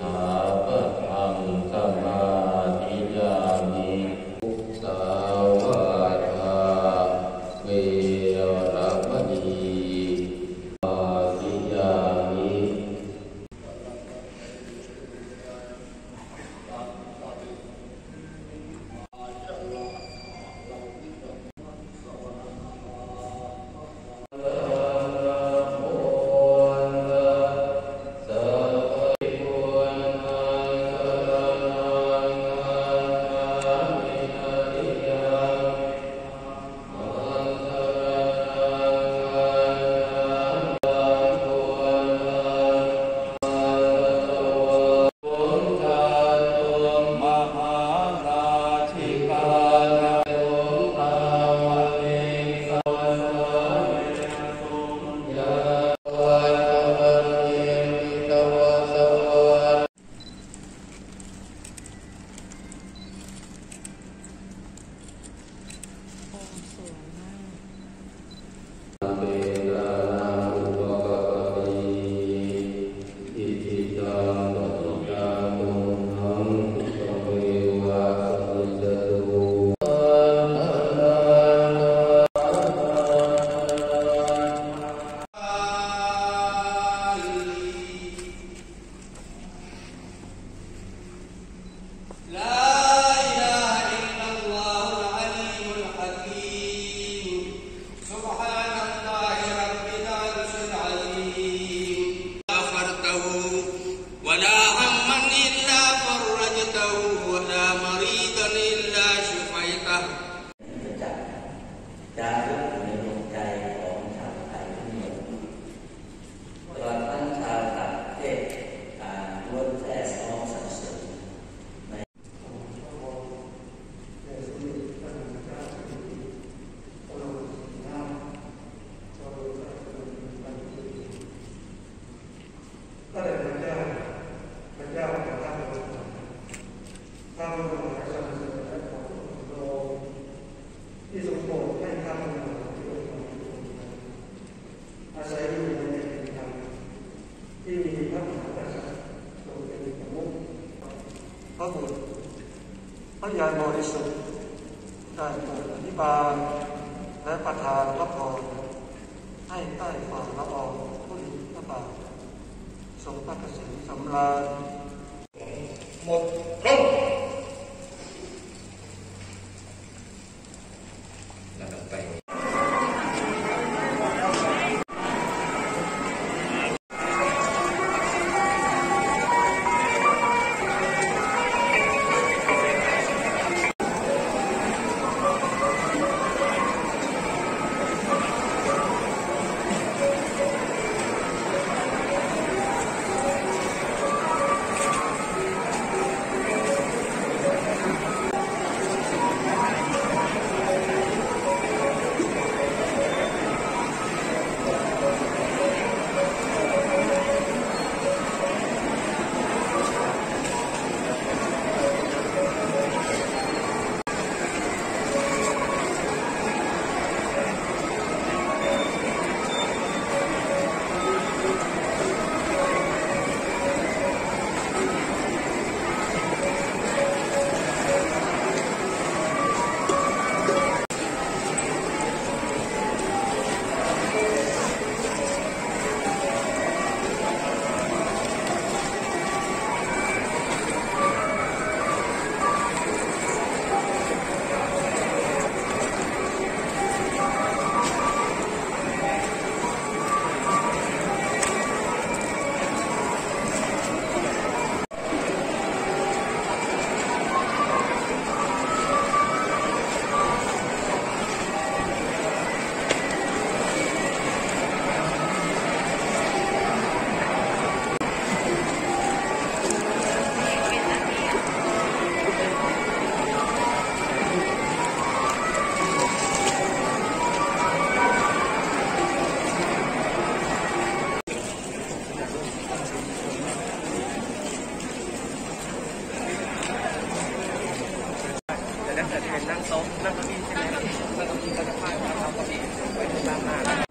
uh, พระบุตรพระยานบริสุทธิ์ได้โปรดอธิบาลและประทานพระพรให้ใต้ฝ่าละอองผู้หญิงพระบาททรงพระกสิณสำราญหมดลง นั่งตรงนี้ใช่ไหมนั่งตรงนี้ก็จะพาดครับเราก็มีไปตามมา